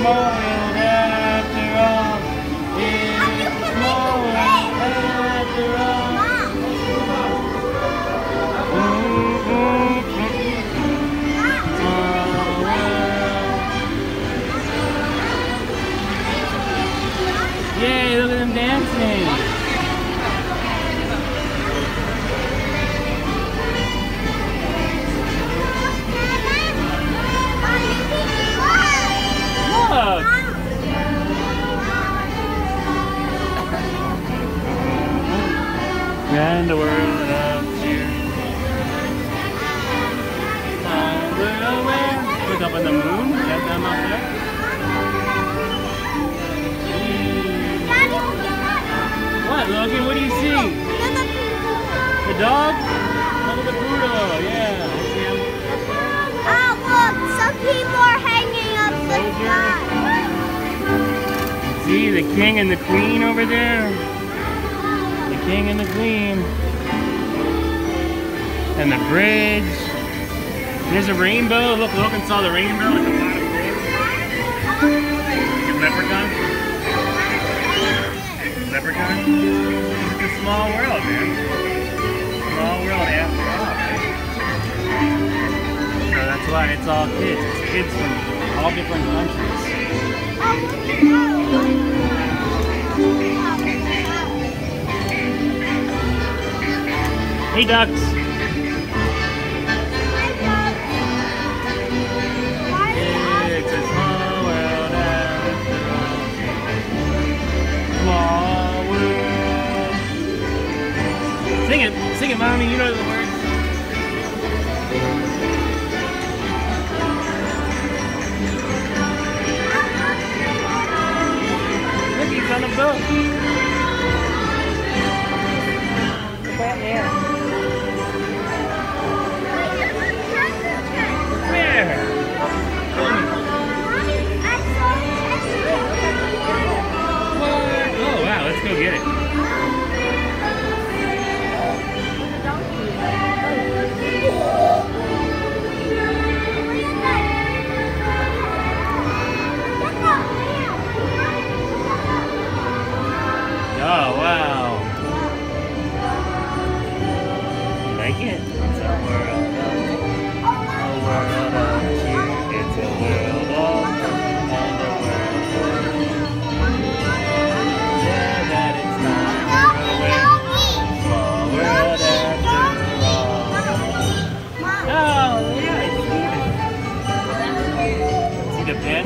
small after all. It's after all. Yay, look at them dancing. And the world of cheer. Somewhere away. Look up in the moon. That them up there? What, Logan? What do you see? The dog? At the poodle. Yeah. I see him. Oh, look, some people are hanging up the flag. See the king and the queen over there? King and the queen. And the bridge. There's a rainbow. Look, look and saw the rainbow at the bottom. Leprechaun. Leprechaun? It's a small world, man. Small world after all? So that's why it's all kids. It's kids from all different countries. Small world. Sing it, sing it, mommy. You know the words. Look, he's on a boat. Go get it. Oh wow. Like it? It's a world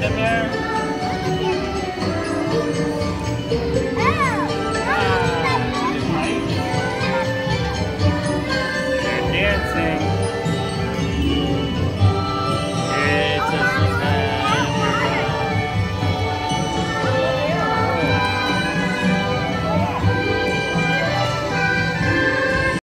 panda there?